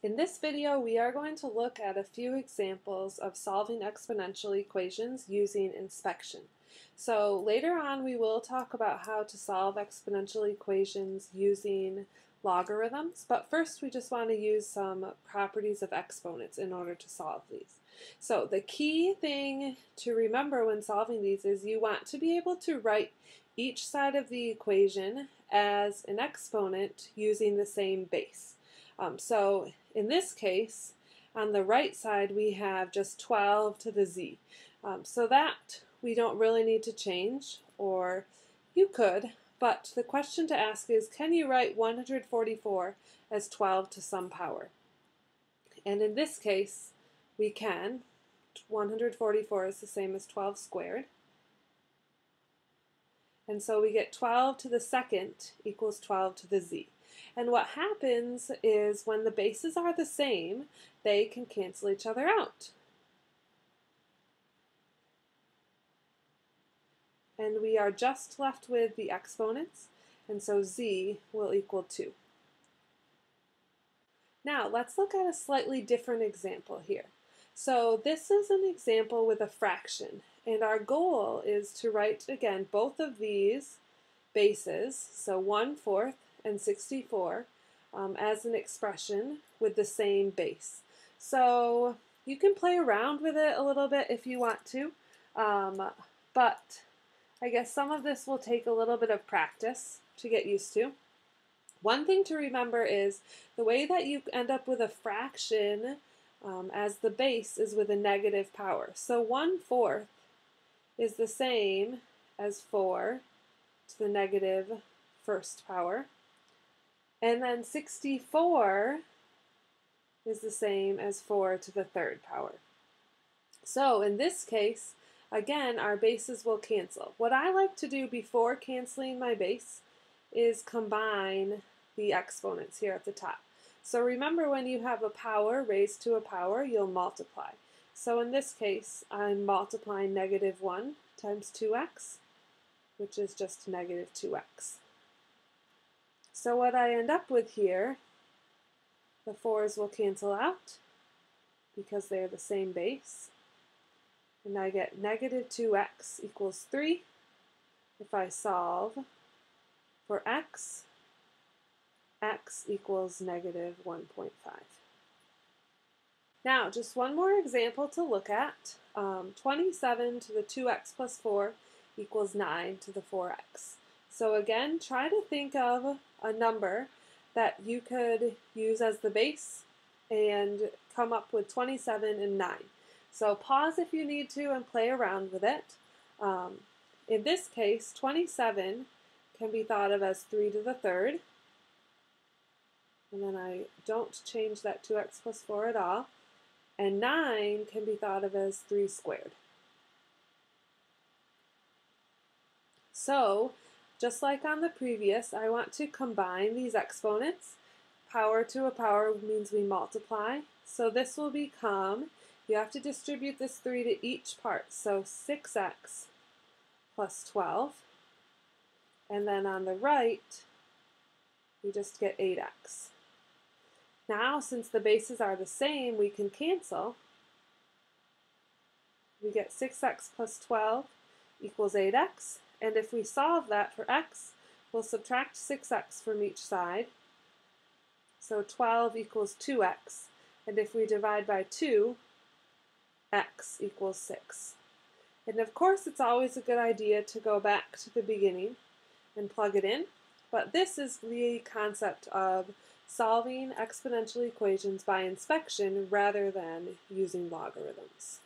In this video, we are going to look at a few examples of solving exponential equations using inspection. So later on, we will talk about how to solve exponential equations using logarithms, but first we just want to use some properties of exponents in order to solve these. So the key thing to remember when solving these is you want to be able to write each side of the equation as an exponent using the same base. Um, so in this case, on the right side, we have just 12 to the z. Um, so that we don't really need to change, or you could, but the question to ask is, can you write 144 as 12 to some power? And in this case, we can. 144 is the same as 12 squared. And so we get 12 to the second equals 12 to the z. And what happens is when the bases are the same, they can cancel each other out. And we are just left with the exponents, and so z will equal 2. Now, let's look at a slightly different example here. So this is an example with a fraction, and our goal is to write, again, both of these bases, so 1 fourth and 64 um, as an expression with the same base. So you can play around with it a little bit if you want to, um, but I guess some of this will take a little bit of practice to get used to. One thing to remember is the way that you end up with a fraction um, as the base is with a negative power. So 1 fourth is the same as 4 to the negative first power. And then 64 is the same as 4 to the third power. So in this case, again, our bases will cancel. What I like to do before canceling my base is combine the exponents here at the top. So remember when you have a power raised to a power, you'll multiply. So in this case, I'm multiplying negative 1 times 2x, which is just negative 2x. So what I end up with here, the 4's will cancel out because they're the same base. And I get negative 2x equals 3 if I solve for x, x equals negative 1.5. Now, just one more example to look at. Um, 27 to the 2x plus 4 equals 9 to the 4x. So again, try to think of a number that you could use as the base and come up with 27 and 9. So pause if you need to and play around with it. Um, in this case, 27 can be thought of as 3 to the third. And then I don't change that 2x plus 4 at all. And 9 can be thought of as 3 squared. So just like on the previous, I want to combine these exponents. Power to a power means we multiply. So this will become, you have to distribute this 3 to each part. So 6x plus 12. And then on the right, we just get 8x. Now, since the bases are the same, we can cancel. We get 6x plus 12 equals 8x. And if we solve that for x, we'll subtract 6x from each side. So 12 equals 2x. And if we divide by 2, x equals 6. And of course, it's always a good idea to go back to the beginning and plug it in. But this is the concept of solving exponential equations by inspection rather than using logarithms.